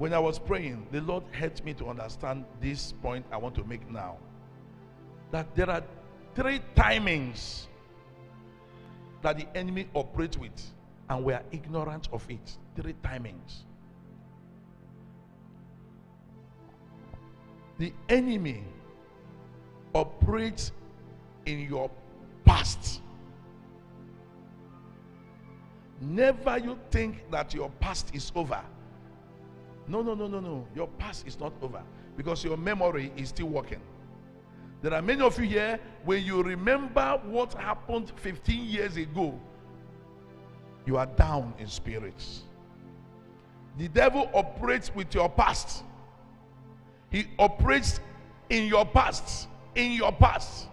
When I was praying, the Lord helped me to understand this point I want to make now. That there are three timings that the enemy operates with, and we are ignorant of it. Three timings. The enemy operates in your past. Never you think that your past is over. No, no, no, no, no. Your past is not over because your memory is still working. There are many of you here, when you remember what happened 15 years ago, you are down in spirits. The devil operates with your past. He operates in your past. In your past.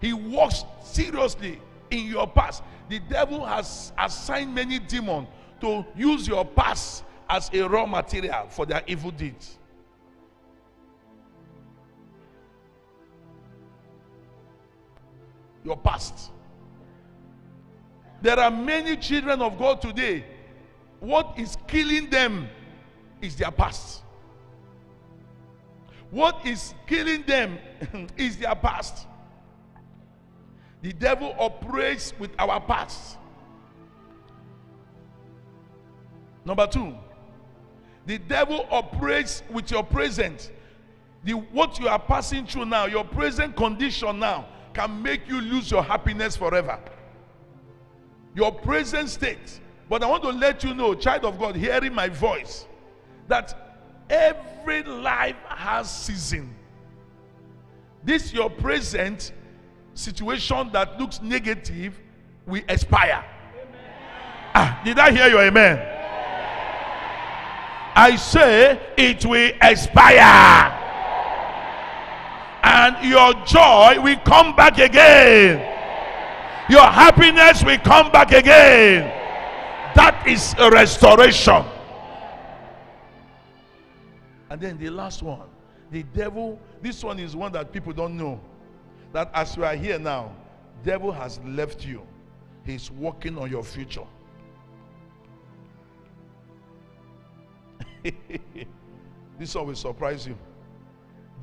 He works seriously in your past. The devil has assigned many demons to use your past as a raw material for their evil deeds. Your past. There are many children of God today. What is killing them is their past. What is killing them is their past. The devil operates with our past. Number two, the devil operates with your present. The, what you are passing through now, your present condition now, can make you lose your happiness forever. Your present state. But I want to let you know, child of God, hearing my voice, that every life has season. This your present situation that looks negative will expire. Ah, did I hear your amen? I say it will expire. And your joy will come back again. Your happiness will come back again. That is a restoration. And then the last one, the devil, this one is one that people don't know. That as you are here now, devil has left you. He's working on your future. this one will surprise you.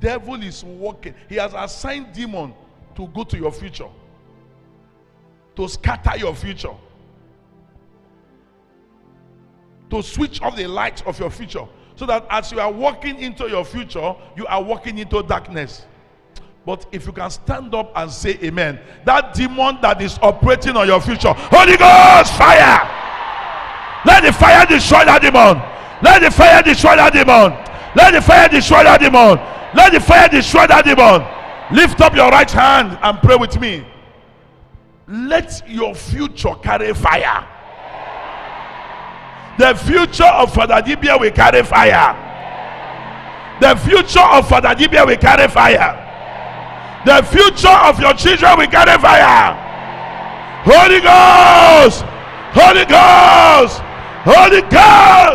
Devil is working. He has assigned demon to go to your future. To scatter your future. To switch off the light of your future. So that as you are walking into your future, you are walking into darkness. But if you can stand up and say amen, that demon that is operating on your future, Holy Ghost fire! Let the fire destroy that demon. Let the fire destroy that demon. Let the fire destroy that demon. Let the fire destroy that demon. Lift up your right hand and pray with me. Let your future carry fire. The future of Father Dibie will carry fire. The future of Father Dibie will carry fire. The future of your children will carry fire. Holy Ghost! Holy Ghost! Holy Ghost!